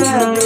Yeah.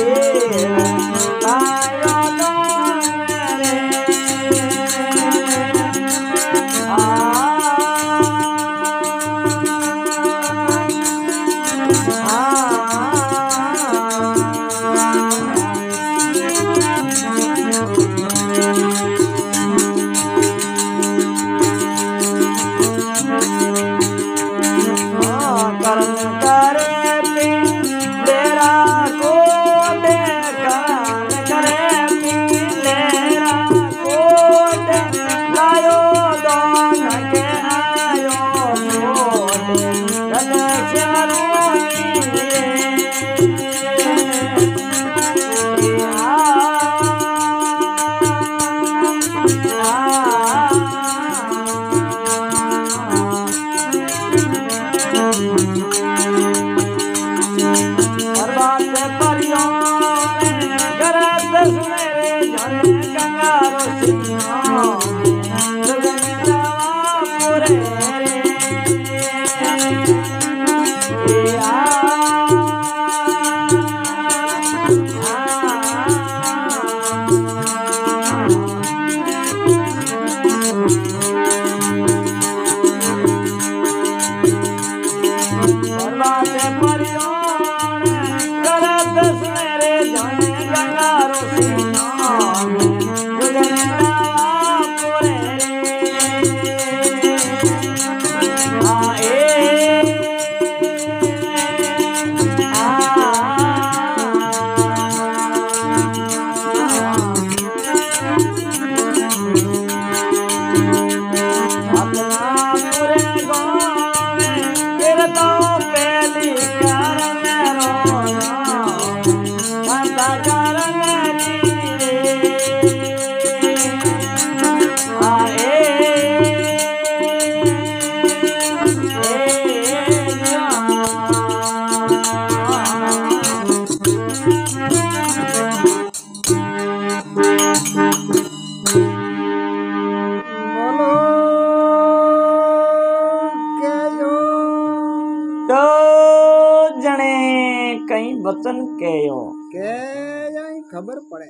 પડે.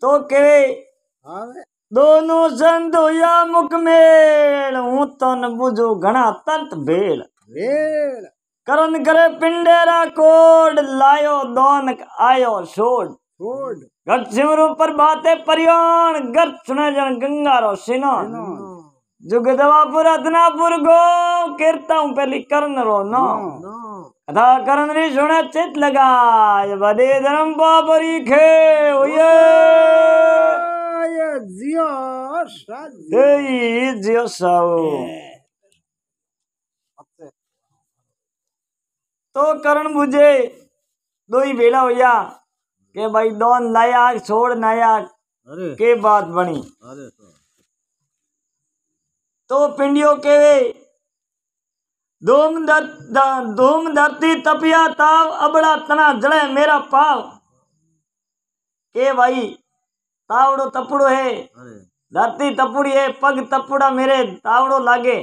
તો કે હવે? દોનો સંધોયા મુખ મેળ હું તન બુજો ઘણા તંત ભેળ. ભેળ? કરન કરે પિંડેરા કોડ લાયો દોન આયો છોડ. છોડ? ગટ સિમરુ પર બાતે પરિયાણ ગટ સુને જણ ગંગારો સિનો જુગ દવાપુર અદનાપુર ગો કીર્તા હું પેલી કરન રો નો कथा करण चित लगाय धर्म पापरी खे जियो जियो तो करण बुझे दो ही भेड़ा होया के भाई दोन लाया छोड़ नाया के बात बनी? तो। पिंडियों के दोंग दर, दूंग धरती तपिया ताव अबड़ा तना जड़े मेरा पाव। के भाई तावड़ो तपड़ो है। धरती तपुड़ी है पग तपुड़ा मेरे तावड़ो लागे।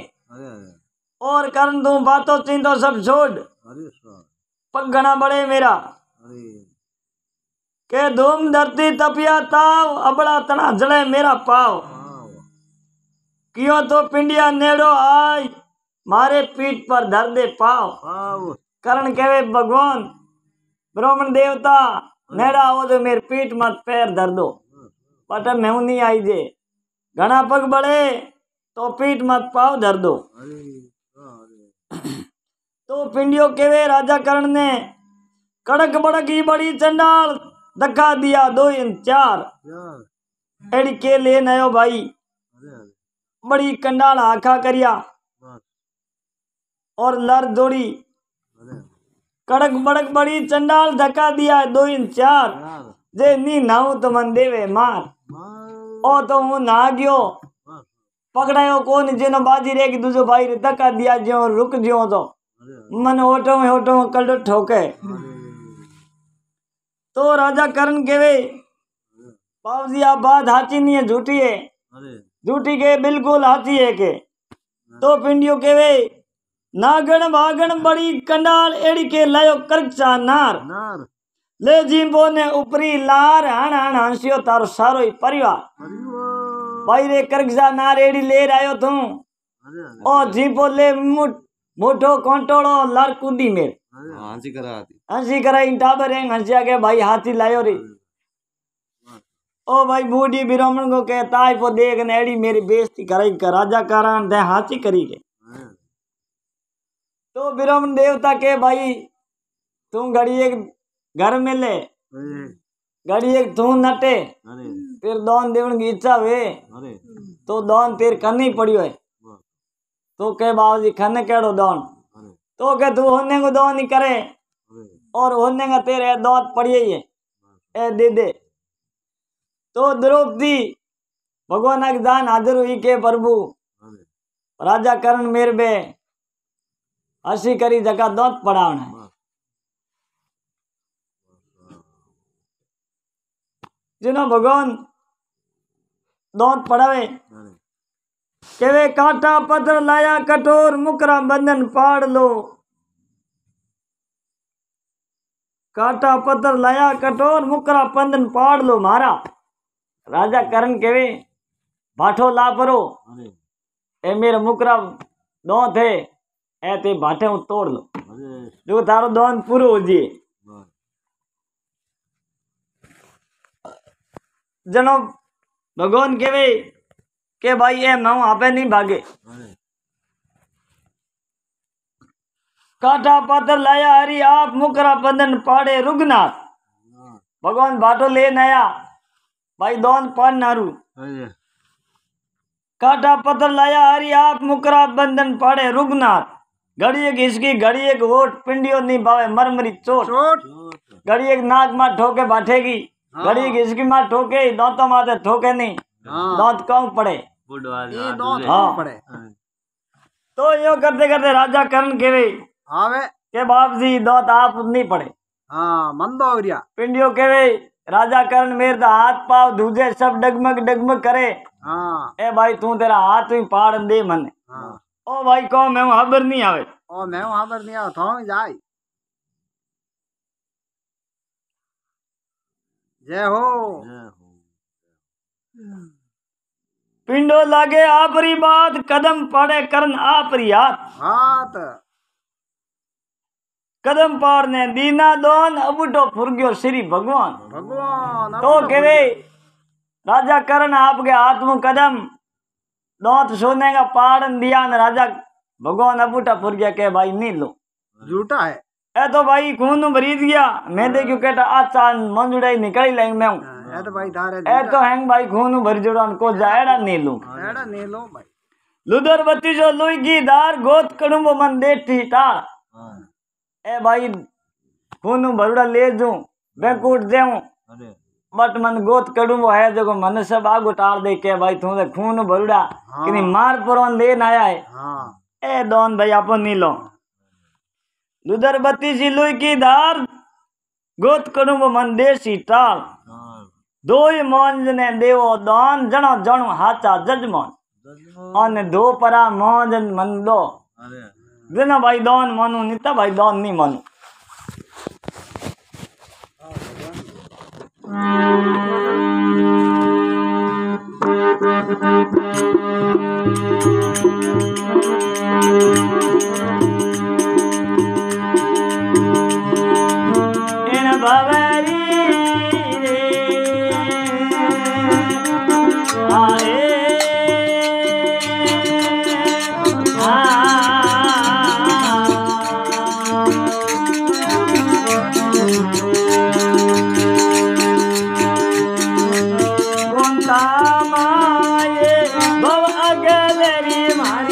और कर्ण दू बातों चिंतो सब छोड़। पग घना बड़े मेरा। के धूम धरती तपिया ताव अबड़ा तना जड़े मेरा पाव। क्यों तो पिंडिया नेड़ो आई मारे पीठ पर धर दे पाव करण कहे भगवान ब्राह्मण देवता मेरा हो तो मेरे पीठ मत पैर धर दो पट मैं नहीं आई जे घना पग बड़े तो पीठ मत पाव धर दो तो पिंडियो केवे राजा करण ने कड़क बड़क ही बड़ी चंडाल धक्का दिया दो इन चार एड़ी के ले नयो भाई बड़ी कंडाल आखा करिया और लर जोड़ी। कड़क बड़क बड़ी चंडाल धक्का दिया दो इन चार जे नी नाव तो मन देवे मार। ओ तो हूँ ना गयो। पकड़ायो कौन जेनो बाजी रे की दूजो भाई रे धक्का दिया जो रुक जो तो। मन ओटो में ओटो में कल ठोके। तो राजा करण केवे बाबू जी आप बात हाची नहीं है झूठी है। झूठी के बिल्कुल हाची है के। तो पिंडियों केवे नागण वागण बड़ी कंडाल एड़ी के लायो करचा नार। नार। ले जिम्बो ने ऊपरी लार हण हण हंसियो तारो सारो ही परिवार। भाई रे करगजा नार एड़ी ले रायो तू ओ जिम्बो ले मुट मोटो कोंटोड़ो लार कुंदी में हँसी करा हँसी करा इन टाबर हैं हँसी आगे भाई हाथी लायो रे। ओ भाई बूढ़ी ब्राह्मण को कहता है वो देख नेड़ी मेरी बेइज्जती कराई राजा कारण दे हाथी करी के। तो ब्रह्म देवता के भाई तुम घड़ी एक घर में ले। घड़ी एक तो तो तो तू नटे। फिर दोन देवन की इच्छा वे तो दोन तेर करनी पड़ी है तो कह बाबू जी खन केड़ो दोन? तो कह तू होने को दोन ही करे। और होने का तेरे दौत पड़ी है ए दे दे। तो द्रौपदी भगवान दान हाजिर हुई के प्रभु। राजा करण मेरबे। हसी करी जगह दांत पड़ावना है। जिनो भगवान दौत पढ़ावे अरे केवे कांटा पत्थर लाया कठोर मुकरा बंधन पाड़ लो। कांटा पत्थर लाया कठोर मुकरा बंधन पाड़ लो मारा राजा करण केवे भाठो ला परो ए मेरे मुकरा दो थे ते जो तारो दोन पूरो हो भगवान के भाई ए मैं आपे नहीं भागे अरे कांटा पत्थर लाया हरी आप मुकरा बंधन पाड़े रुगनाथ भगवान बाटो ले नया भाई दोन पान नारू काटा पत्थर लाया हरी आप मुकरा बंधन पाड़े रुगनाथ घड़ी एक इसकी घड़ी एक वोट पिंडियो नहीं बावे मरमरी चोट चोट चोट घड़ी एक नाक मार ठोके बैठेगी घड़ी एक इसकी मार ठोके दांतों माथे ठोके नहीं हाँ दांत कम पड़े। हाँ। पड़े तो यो करते करते राजा करण केवे आवे के बाप जी दांत आप नहीं पड़े हाँ मंदो हो गया पिंडियो केवे राजा करण मेरे तो हाथ पाव दूजे सब डगमग डगमग करे हाँ ए भाई तू तेरा हाथ ही पाड़ दे मने हाँ ओ भाई को मैं खबर नहीं आवे ओ मैं वहाँ पर नहीं आता हूँ जाए जय हो जय हो पिंडो लागे आपरी बात कदम पाड़े करन आपरी हाथ हाथ कदम पाड़ने दीना दोन अबूटो फुरग्यो श्री भगवान भगवान तो केवे राजा करण आपके हाथ में कदम दांत सोने का पाड़न दिया न राजा भगवान अबूटा फुरग्या के भाई नहीं लो। झूठा है। ए तो भाई खून भरीत गया। मैं देखियो केटा अच्छा मंजुड़ाई निकली लेंगे मैं हूँ। ए तो भाई धारे ए तो हैंग भाई खून भर जुड़ा को जाएड़ा नहीं लू। एड़ा नहीं लो भाई। लुदर बत्ती जो लुई की दार गोत कड़ुंब मन देठी हाँ, ए भाई खून भरुड़ा ले जू बेकूट देऊं। बट मन गोत कड़ू वो है जो मन सब आग उतार दे के भाई तू तो खून भरुड़ा। हाँ। कि मार पुरवन दे ना आए हाँ। ए दोन भाई आपो नीलो। दुधर बत्ती सी लुई की धार गोत कड़ू वो मन देसी टाल। हाँ। दो ही मोंज ने देवो दान जनो जनो हाचा जजमोन। अन दो परा मोंज मन दो। जनो भाई दान मानू नीता भाई दान नहीं मानू। નહીં severim hani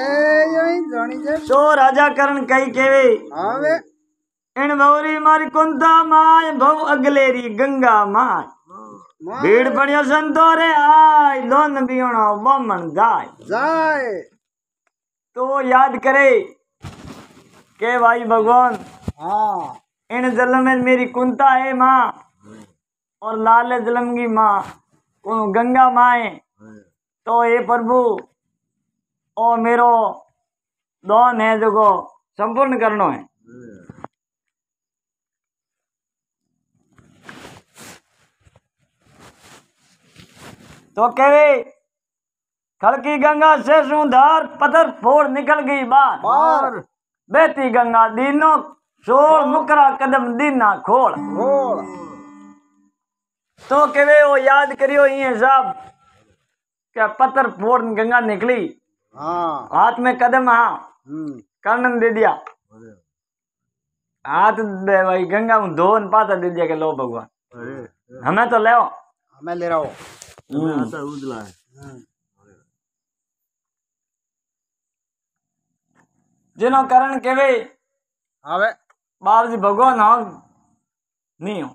सो राजा करण कई केवे। हाँ इन भौरी मारी कुंता माय भौ अगलेरी गंगा माय। हाँ। भीड़ पड़ियो संतोरे आय लोन बियोणो बमन जाय। जाय। तो याद करे के भाई भगवान हाँ। इन जल में मेरी कुंता है माँ और लाल जलम की माँ गंगा माए। तो हे प्रभु ओ मेरो दोन है जो को संपूर्ण करनो है। तो कहे खड़की गंगा से सुधार पत्थर फोड़ निकल गई बात बार बहती गंगा दीनो सोल मुकरा कदम दीना खोल। तो केवे वो याद करियो ये साहब क्या पत्थर फोड़ गंगा निकली। हाँ। हाथ में कदम हाँ। कर्णन दे दिया। हाथ दे भाई गंगा में धोन पाता दे दिया के लो भगवान। हमें तो ले मैं ले रहा हूँ उजला है। जिनो करण केवे હવે बाप जी भगवान हाँ नहीं हो।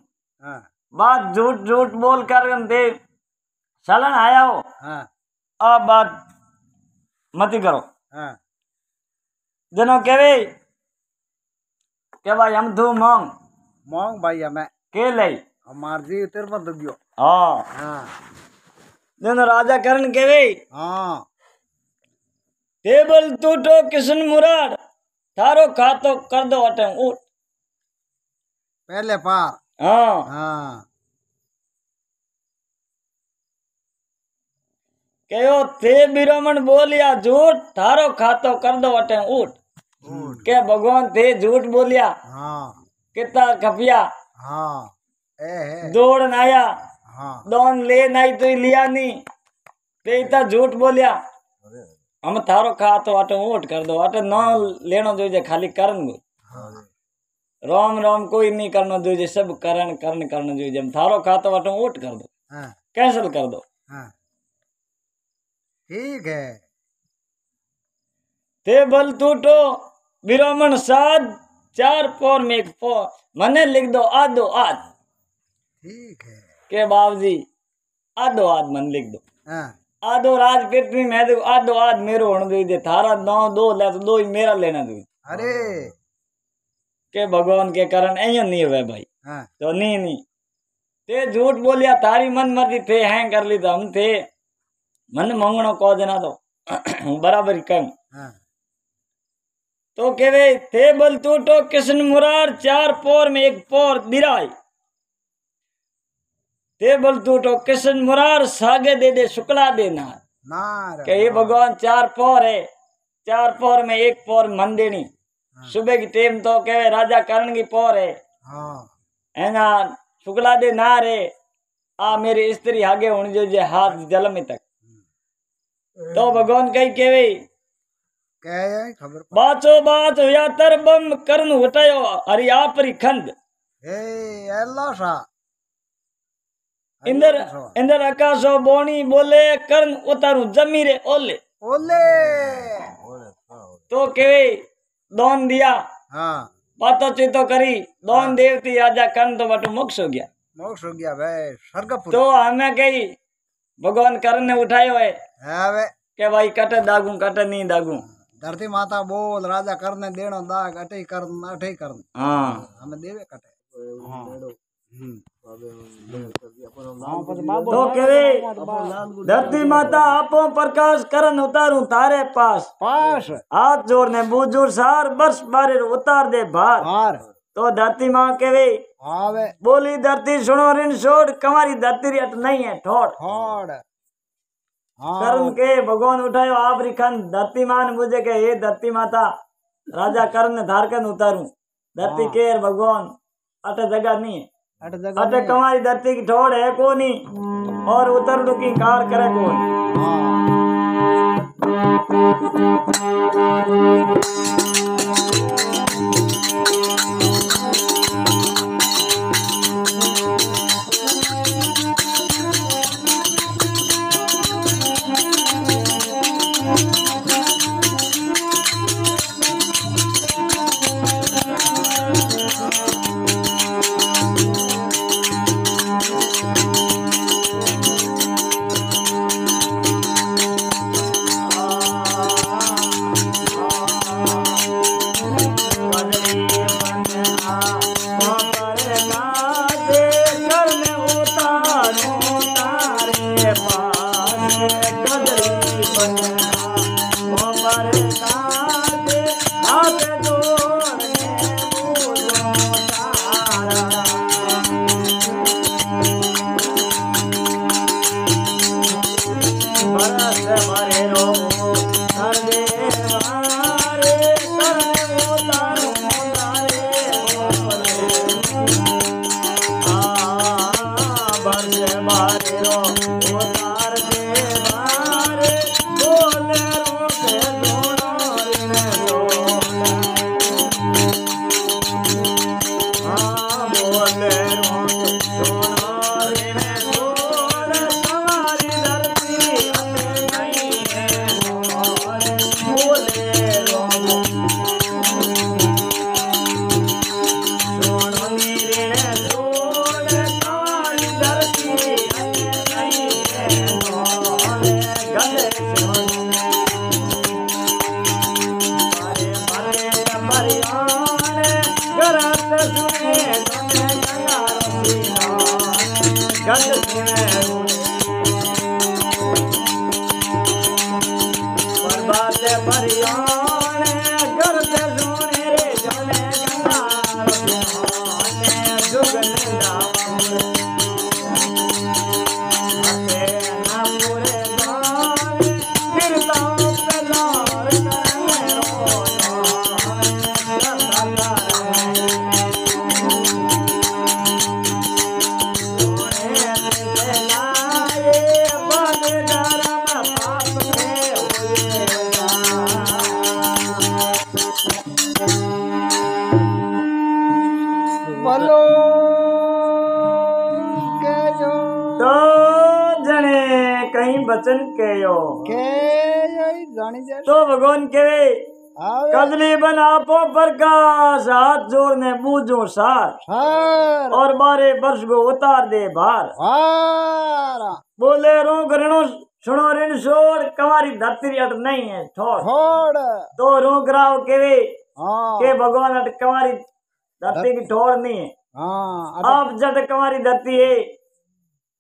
हाँ। बात झूठ झूठ बोल कर दे चलन आया हो। हाँ। अब बात मती करो। हाँ। जनो के रे के भाई हम धू मांग मांग भाई हमें के ले हमार जी उतर पर दुख हाँ हाँ जनो राजा करण के रे हाँ टेबल टूटो किशन मुराद थारो खातो कर दो अटे उठ पहले पार हाँ हाँ कहो थे ब्राह्मण बोलिया झूठ थारो खातो कर दो अटे उठ के भगवान थे झूठ बोलिया? हाँ। कितना खपिया? हाँ। दौड़ नाया। हाँ। दोन ले नहीं तो लिया नहीं ते इतना झूठ बोलिया। हम थारो खा तो आटो ओट कर दो। आटो न लेनो जो जे खाली करन गो। राम राम कोई नहीं करना जो जे सब करन करन करन जो जे हम थारो खा तो आटो ओट कर दो। कैंसिल कर दो। ठीक है। ते बल टूटो। विरोमन साध चार पोर में एक पोर। मने लिख दो आधो आद ठीक है। के बाबजी आधो आद मन लिख दो। हाँ। आधो राज पृथ्वी में देखो आधो आद मेरो होने दो दे। थारा नौ दो ले तो दो ही मेरा लेना दो अरे। के भगवान के कारण ऐसा नहीं हुआ भाई। हाँ। तो नहीं नहीं ते झूठ बोलिया तारी मन मर्ज़ी थे हैं कर ली तो हम थे। मन मंगनो को देना तो। बराबर कहूँ तो कह रहे थे बल तूटो कृष्ण मुरार चार पोर में एक पोर बिराई। थे बल तूटो कृष्ण मुरार सागे दे दे शुक्ला देना के ये भगवान चार पोर है। चार पोर में एक पोर मंदिनी। हाँ। सुबह की टेम तो कहे राजा करण की पोर है। हाँ। है। ना? शुक्ला दे ना रे आ मेरी स्त्री आगे उन जो जे हाथ जलमे तक। हम्म। तो भगवान कही के भाई है खबर बाचो बाच या तरबम कर्ण उठायो अरे या खंड। इंदर इंदर आकाशो बोनी बोले कर्ण उतारू जमी रे ओले। ओले तो, तो के दोन दिया। हाँ। बातो चीतो करी दोन हाँ। देवती राजा कर्ण तो बटू मोक्ष हो गया। मोक्ष हो गया भाई तो हमें कही भगवान कर्ण ने उठायो है हाँ के भाई कटे दागू कटे नहीं दागू। धरती माता बोल राजा करने देनो दाग अटे करन अटे करन। हाँ। हमें देवे कटे। हाँ। तो धरती माता आपो प्रकाश करन उतारू तारे पास। पास। हाथ ज़ोर ने बूजूर सार बर्ष बारे उतार दे भार। तो धरती माँ केवे बोली धरती सुनो ऋण छोड़ कमारी धरती रेट नहीं है ठोड़। ठोड़। कर्ण के भगवान उठायो आप रिखन धरती मान मुझे के हे धरती माता राजा कर्ण ने धारकन उतारू। धरती के भगवान अट जगह नहीं है। अट कमारी धरती की ठोड़ है को नहीं और उतर डुकी कार करे कौन। हाँ के तो भगवान केवे आवे कजली बना पो प्रकाश हाथ जोड़ने बूझो सार और बारे वर्ष को उतार दे भार बोले रो गरणो सुनो ऋण छोड़ कमारी धरती अट नहीं है ठोर छोड़ तो रो ग्राव केवे हाँ के भगवान अट कमारी धरती की ठोर नहीं है हाँ आप जट कमारी धरती है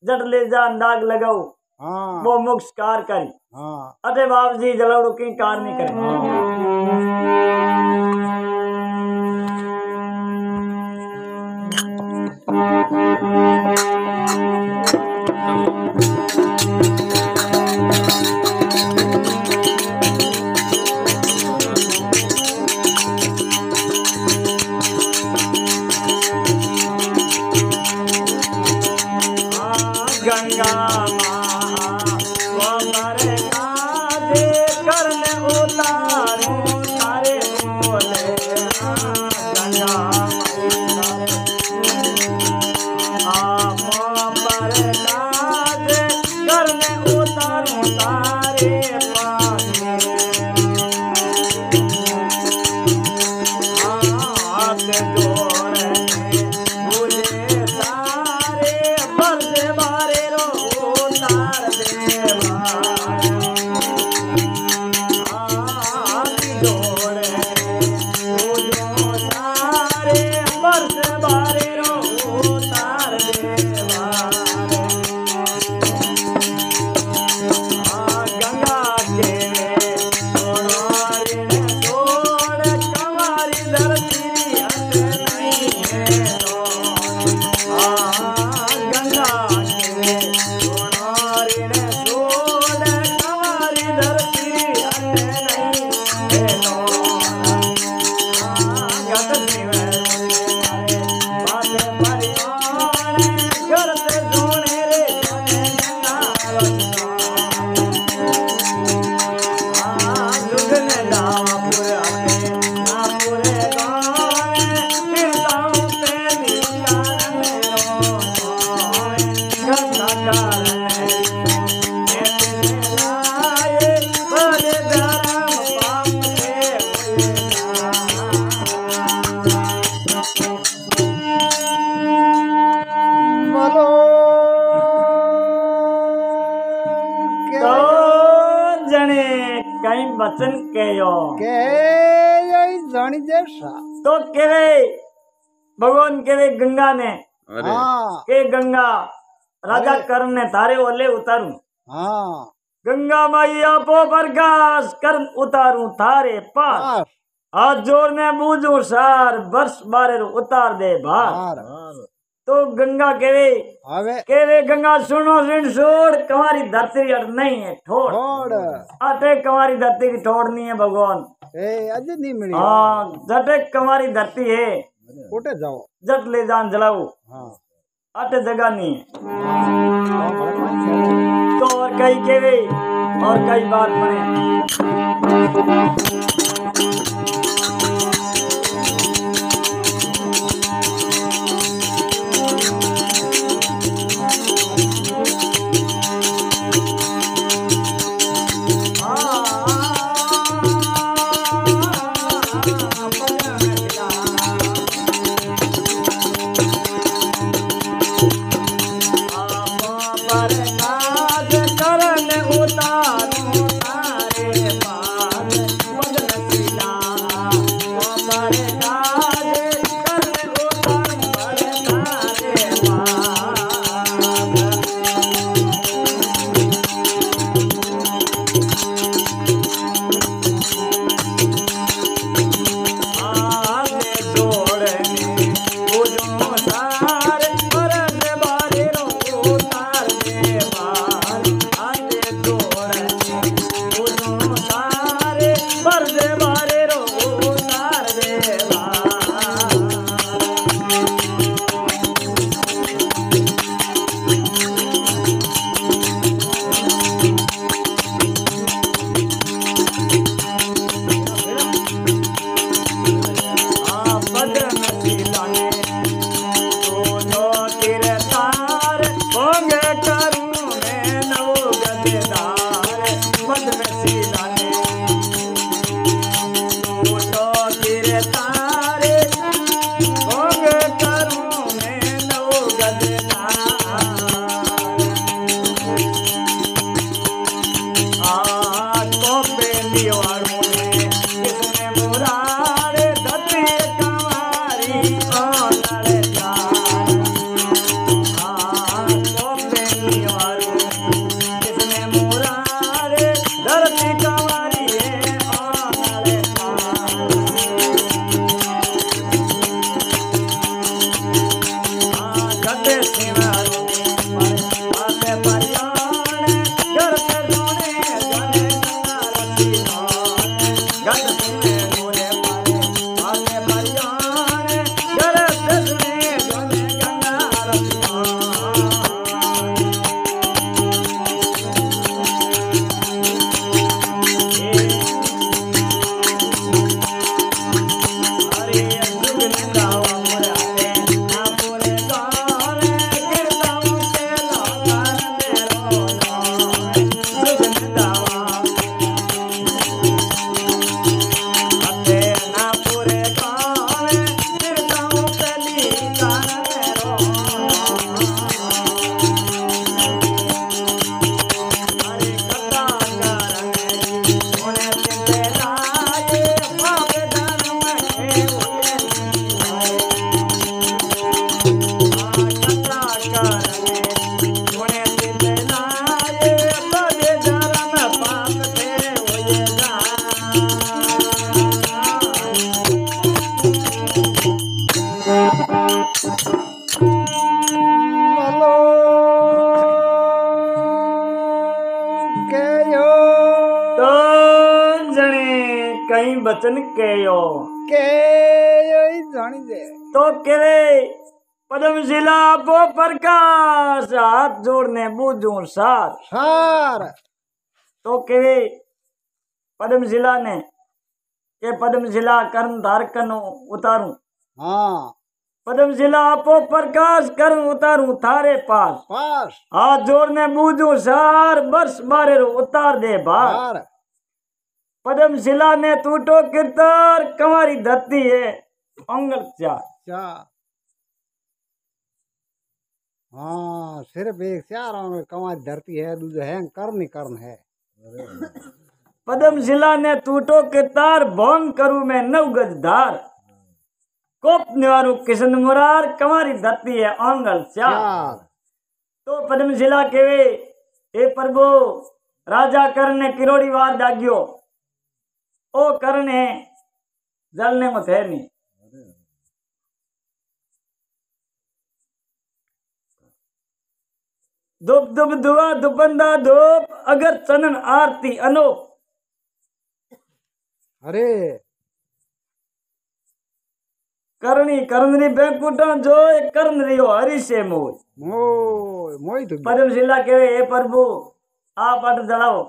जट ले जा दाग लगाओ हाँ। वो मुक्स कार करी। अदे अरे बाप जी जलाड़ो की कार नहीं करे। जैसा तो केवे भगवान केवे गंगा ने के गंगा राजा कर्ण ने थारे ओले उतारू। गंगा माई पो प्रकाश कर उतारू थारे पास हाथ ज़ोर ने बूझू सार बर्स बारे उतार दे भार। तो गंगा केवे केवे गंगा सुनो सुन छोड़ धरती नहीं है ठोड़ अटे कमारी धरती की ठोड़ नहीं है भगवान। आज नहीं मिली हाँ जट कमारी धरती है कोटे जाओ। जट ले जान जलाओ। हाँ। अट जगह नहीं है। हाँ, तो और कई के और कई बात बने पानी दे। तो केरे पदम जिला बो प्रकाश हाथ जोड़ने बुझू सार। सार। तो केरे पदम जिला ने के पदम जिला कर्म धारक नो उतारू। हाँ। पदम जिला आपो प्रकाश कर उतारू थारे पास पास हाथ जोड़ने बूझू सार बस बारे उतार दे बार पदम जिला ने टूटो किरतार कमारी धरती है। सिर्फ़ एक चार आँगन कमाई धरती है दूसरे है कर्ण ही। कर्ण है पदम शिला ने टूटो के तार भोंग करूँ मैं नव गज धार। कोप निवारू किशन मुरार कमारी धरती है आंगल चार। तो पद्म शिला केवे हे प्रभु राजा कर्ण ने किरोड़ी वार डाग्यो ओ कर्ण है जलने में थे नहीं। धूप धूप धुआ धुपंदा धूप। अगर चनन आरती अनो। अरे। करनी करनी बेकुटा जो करंदरियो हरि से मोय मोय मोय तो परम जिला के हे प्रभु आप अट जलाओ।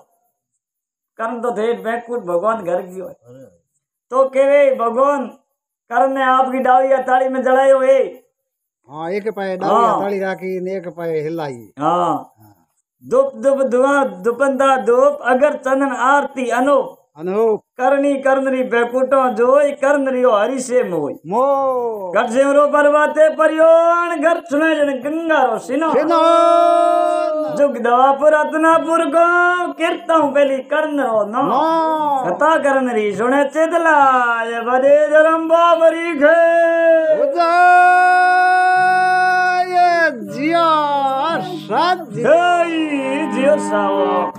करन तो थे बेकुट भगवान घर की हो तो केवे भगवान करने आपकी डाली या ताली में जड़ायो है हाँ एक पाए डाली हाँ। ताली राखी ने एक पाए हिलाई। हाँ।, हाँ। दुप दुप दुआ दुपंदा दुप अगर चंदन आरती अनोप। अनोप। करनी करनरी बेकुटो जोई करन रियो हरि से मोई। मो। गट से रो परवाते परियोन घर सुने जन गंगा रो सिनो सिनो जुग दवापुर रत्नापुर को किरता कीर्तों पहली करन रो नो। कथा करन री सुने चितला ये बड़े धर्म बाबरी घे। Врешь, а Да идешь, совок.